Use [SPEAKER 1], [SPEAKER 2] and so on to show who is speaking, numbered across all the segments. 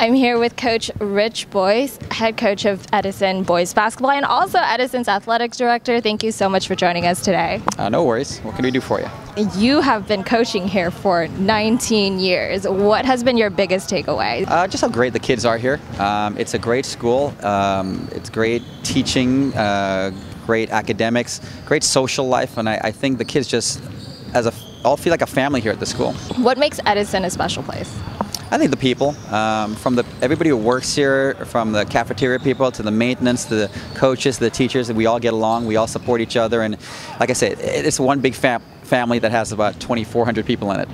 [SPEAKER 1] I'm here with Coach Rich Boyce, head coach of Edison Boys Basketball, and also Edison's athletics director. Thank you so much for joining us today.
[SPEAKER 2] Uh, no worries. What can we do for you?
[SPEAKER 1] You have been coaching here for 19 years. What has been your biggest takeaway?
[SPEAKER 2] Uh, just how great the kids are here. Um, it's a great school. Um, it's great teaching, uh, great academics, great social life, and I, I think the kids just, as a, all feel like a family here at the school.
[SPEAKER 1] What makes Edison a special place?
[SPEAKER 2] I think the people, um, from the everybody who works here, from the cafeteria people to the maintenance, to the coaches, the teachers, we all get along. We all support each other, and like I said, it's one big fam family that has about 2,400 people in it.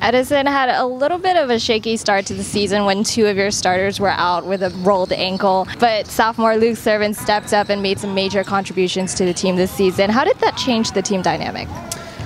[SPEAKER 1] Edison had a little bit of a shaky start to the season when two of your starters were out with a rolled ankle, but sophomore Luke Servant stepped up and made some major contributions to the team this season. How did that change the team dynamic?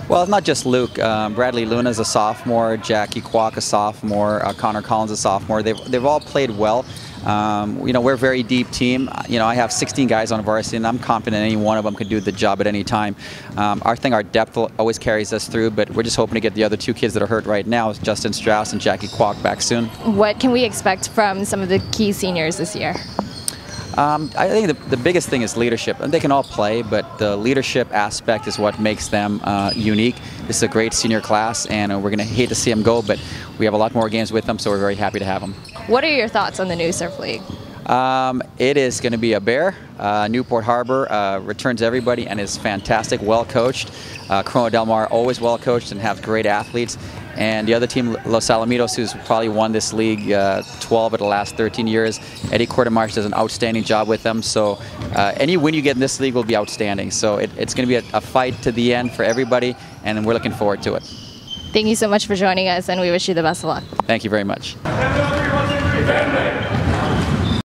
[SPEAKER 2] Well, not just Luke. Um, Bradley Luna is a sophomore, Jackie Kwok a sophomore, uh, Connor Collins a sophomore. They've, they've all played well. Um, you know, we're a very deep team. You know, I have 16 guys on varsity, and I'm confident any one of them could do the job at any time. Um, our thing, our depth always carries us through, but we're just hoping to get the other two kids that are hurt right now, Justin Strauss and Jackie Kwok, back soon.
[SPEAKER 1] What can we expect from some of the key seniors this year?
[SPEAKER 2] Um, I think the, the, biggest thing is leadership. And they can all play, but the leadership aspect is what makes them uh, unique. This is a great senior class, and uh, we're going to hate to see them go, but we have a lot more games with them, so we're very happy to have them.
[SPEAKER 1] What are your thoughts on the new Surf League?
[SPEAKER 2] Um, it is going to be a bear. Uh, Newport Harbor uh, returns everybody and is fantastic, well coached. Uh, Corona Del Mar always well coached and have great athletes. And the other team, Los Alamitos, who's probably won this league uh, 12 of the last 13 years. Eddie Quartermarsh does an outstanding job with them. So uh, any win you get in this league will be outstanding. So it, it's going to be a, a fight to the end for everybody, and we're looking forward to it.
[SPEAKER 1] Thank you so much for joining us, and we wish you the best of luck.
[SPEAKER 2] Thank you very much.